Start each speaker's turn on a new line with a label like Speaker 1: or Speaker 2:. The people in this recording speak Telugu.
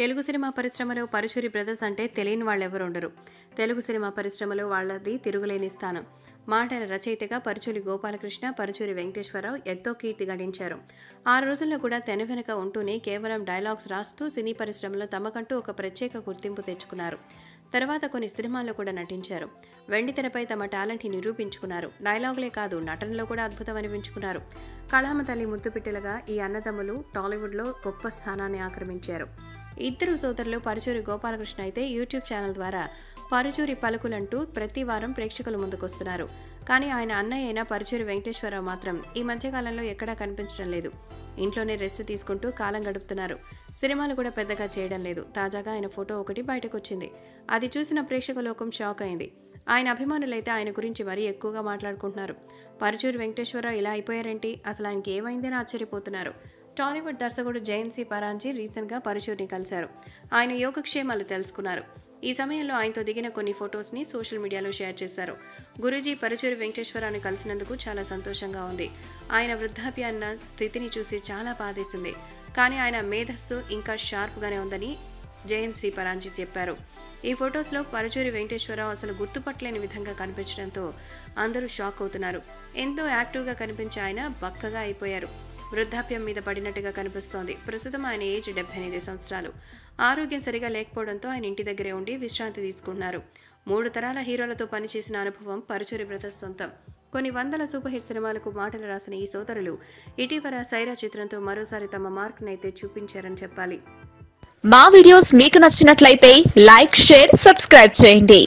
Speaker 1: తెలుగు సినిమా పరిశ్రమలో పరుచూరి బ్రదర్స్ అంటే తెలియని వాళ్ళెవరు ఉండరు తెలుగు సినిమా పరిశ్రమలో వాళ్ళది తిరుగులేని స్థానం. మాటల రచయితగా పరుచూరి గోపాలకృష్ణ పరుచూరి వెంకటేశ్వరరావు ఎంతో కీర్తి గడించారు. ఆ రోజుల్లో కూడా తెన వెనుక ఉంటూనే కేవలం డైలాగ్స్ రాస్తూ సినీ పరిశ్రమలో తమకంటూ ఒక ప్రత్యేక గుర్తింపు తెచ్చుకున్నారు. తర్వాత కొన్ని సినిమాల్లో కూడా నటించారు. వెండి తెరపై తమ టాలెంట్ని నిరూపించుకున్నారు. డైలాగులే కాదు నటనలో కూడా అద్భుతం అనిపించుకున్నారు. కళామ తల్లి ముద్దుపిట్టెలుగా ఈ అన్నదమ్ములు టాలీవుడ్లో గొప్ప స్థానాన్ని ఆక్రమించారు. ఇద్దరు సోదరులు పరుచూరి గోపాలకృష్ణ అయితే యూట్యూబ్ ఛానల్ ద్వారా పరుచూరి పలుకులంటూ ప్రతి వారం ప్రేక్షకుల ముందుకొస్తున్నారు కానీ ఆయన అన్నయ్య అయిన పరుచూరి వెంకటేశ్వరరావు మాత్రం ఈ మధ్యకాలంలో ఎక్కడా కనిపించడం లేదు. ఇంట్లోనే రెస్ట్ తీసుకుంటూ కాలం గడుపుతున్నారు. సినిమాలు కూడా పెద్దగా చేయడం లేదు. తాజాగా ఆయన ఫోటో ఒకటి బయటకు వచ్చింది అది చూసిన ప్రేక్షక లోకం షాక్ అయింది. ఆయన అభిమానులైతే ఆయన గురించి మరీ ఎక్కువగా మాట్లాడుకుంటున్నారు. పరుచూరి వెంకటేశ్వరరావు ఇలా అయిపోయారేంటి? అసలు ఆయనకి ఏమైందని ఆశ్చర్యపోతున్నారు. టాలీవుడ్ దర్శకుడు జయంతి పరాంజీ రీసెంట్గా పరుచూరిని కలిశారు. ఆయన యోగక్షేమాలు తెలుసుకున్నారు. ఈ సమయంలో ఆయనతో దిగిన కొన్ని ఫొటోస్ని సోషల్ మీడియాలో షేర్ చేశారు. గురూజీ పరుచూరి వెంకటేశ్వరాన్ని కలిసినందుకు చాలా సంతోషంగా ఉంది. ఆయన వృద్ధాప్యాన్న స్థితిని చూసి చాలా బాధేసింది. కానీ ఆయన మేధస్సు ఇంకా షార్ప్గానే ఉందని జయంత్ సి పరాంజీ చెప్పారు. ఈ ఫొటోస్లో పరుచూరి వెంకటేశ్వరరావు అసలు గుర్తుపట్టలేని విధంగా కనిపించడంతో అందరూ షాక్ అవుతున్నారు. ఎంతో యాక్టివ్గా కనిపించే ఆయన బక్కగా అయిపోయారు. వృద్ధాప్యం మీద పడినట్టుగా కనిపిస్తోంది. ప్రస్తుతం ఆయన ఏజ్ డెబ్బై ఎనిమిది సంవత్సరాలు. ఆరోగ్యం సరిగా లేకపోవడంతో ఆయన ఇంటి దగ్గరే ఉండి విశ్రాంతి తీసుకుంటున్నారు. మూడు తరాల హీరోలతో పనిచేసిన అనుభవం పరుచూరి బ్రదర్స్ సొంతం. కొన్ని వందల సూపర్ హిట్ సినిమాలకు మాటలు రాసిన ఈ సోదరులు ఇటీవల సైరా చిత్రంతో మరోసారి తమ మార్క్నైతే చూపించారని చెప్పాలి.
Speaker 2: మా వీడియోస్ మీకు నచ్చినట్లయితే లైక్ షేర్ సబ్స్క్రైబ్ చేయండి.